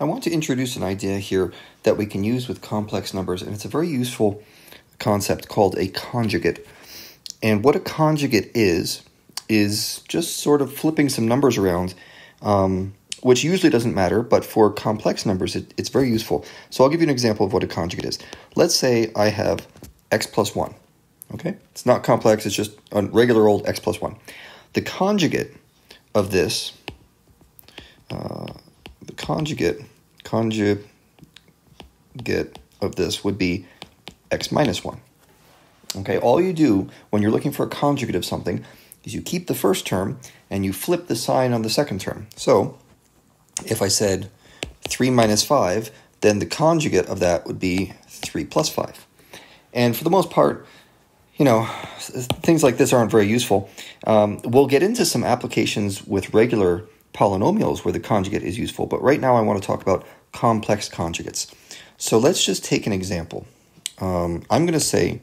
I want to introduce an idea here that we can use with complex numbers, and it's a very useful concept called a conjugate. And what a conjugate is, is just sort of flipping some numbers around, um, which usually doesn't matter, but for complex numbers, it, it's very useful. So I'll give you an example of what a conjugate is. Let's say I have x plus 1. Okay? It's not complex, it's just a regular old x plus 1. The conjugate of this, conjugate, conjugate of this would be x minus 1. Okay, all you do when you're looking for a conjugate of something is you keep the first term and you flip the sign on the second term. So, if I said 3 minus 5, then the conjugate of that would be 3 plus 5. And for the most part, you know, things like this aren't very useful. Um, we'll get into some applications with regular polynomials where the conjugate is useful, but right now I want to talk about complex conjugates. So let's just take an example. Um, I'm going to say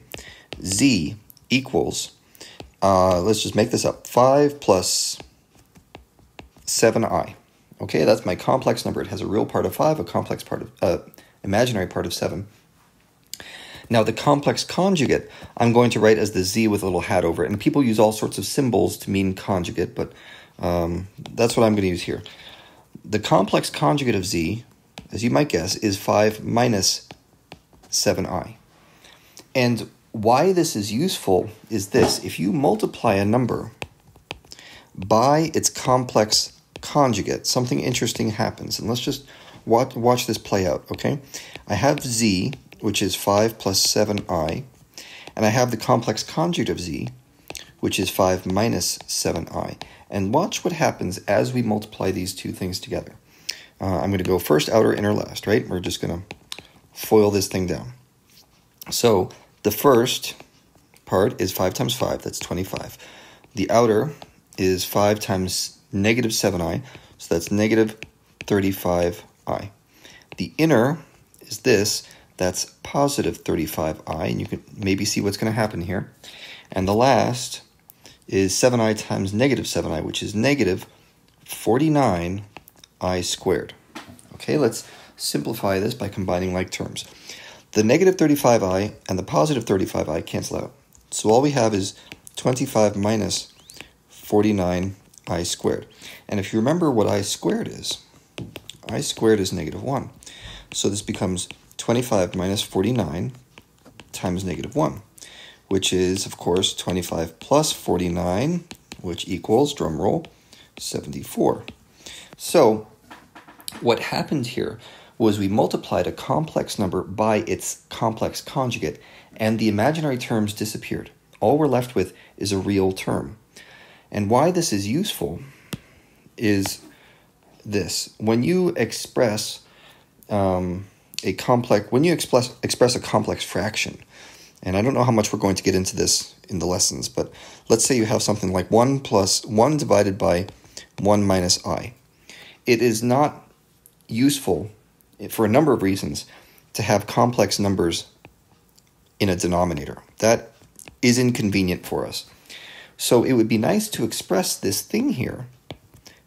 z equals, uh, let's just make this up, 5 plus 7i. Okay, that's my complex number. It has a real part of 5, a complex part of, uh, imaginary part of 7. Now, the complex conjugate, I'm going to write as the z with a little hat over it. And people use all sorts of symbols to mean conjugate, but um, that's what I'm going to use here. The complex conjugate of z, as you might guess, is 5 minus 7i. And why this is useful is this. If you multiply a number by its complex conjugate, something interesting happens. And let's just watch, watch this play out, okay? I have z, which is 5 plus 7i, and I have the complex conjugate of z, which is 5 minus 7i. And watch what happens as we multiply these two things together. Uh, I'm going to go first, outer, inner, last, right? We're just going to FOIL this thing down. So the first part is 5 times 5, that's 25. The outer is 5 times negative 7i, so that's negative 35i. The inner is this, that's positive 35i, and you can maybe see what's going to happen here. And the last is 7i times negative 7i, which is negative 49i squared. Okay, let's simplify this by combining like terms. The negative 35i and the positive 35i cancel out. So all we have is 25 minus 49i squared. And if you remember what i squared is, i squared is negative 1. So this becomes 25 minus 49 times negative 1, which is, of course, 25 plus 49, which equals, drum roll, 74. So what happened here was we multiplied a complex number by its complex conjugate, and the imaginary terms disappeared. All we're left with is a real term. And why this is useful is this. When you express um, a complex, when you express, express a complex fraction, and I don't know how much we're going to get into this in the lessons, but let's say you have something like 1 plus 1 divided by 1 minus i. It is not useful for a number of reasons, to have complex numbers in a denominator. That is inconvenient for us. So it would be nice to express this thing here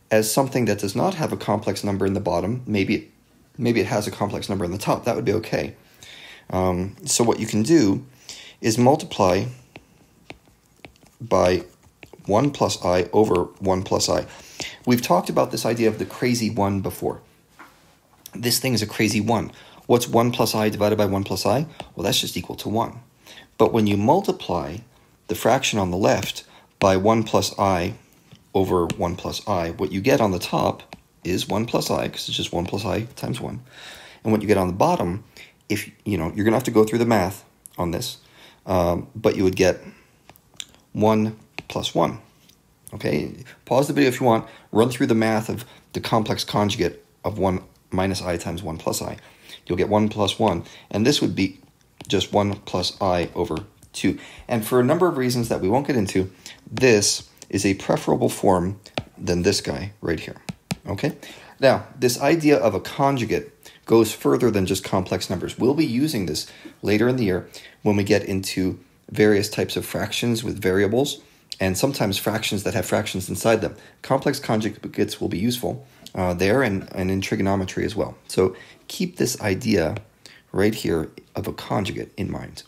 as something that does not have a complex number in the bottom. Maybe maybe it has a complex number in the top. That would be okay. Um, so what you can do is multiply by 1 plus i over 1 plus i. We've talked about this idea of the crazy 1 before this thing is a crazy 1. What's 1 plus i divided by 1 plus i? Well, that's just equal to 1. But when you multiply the fraction on the left by 1 plus i over 1 plus i, what you get on the top is 1 plus i, because it's just 1 plus i times 1. And what you get on the bottom, if you know, you're going to have to go through the math on this, um, but you would get 1 plus 1. Okay, pause the video if you want, run through the math of the complex conjugate of 1 minus i times 1 plus i. You'll get 1 plus 1, and this would be just 1 plus i over 2. And for a number of reasons that we won't get into, this is a preferable form than this guy right here. Okay? Now, this idea of a conjugate goes further than just complex numbers. We'll be using this later in the year when we get into various types of fractions with variables and sometimes fractions that have fractions inside them. Complex conjugates will be useful. uh, there and, and in trigonometry as well. So keep this idea right here of a conjugate in mind.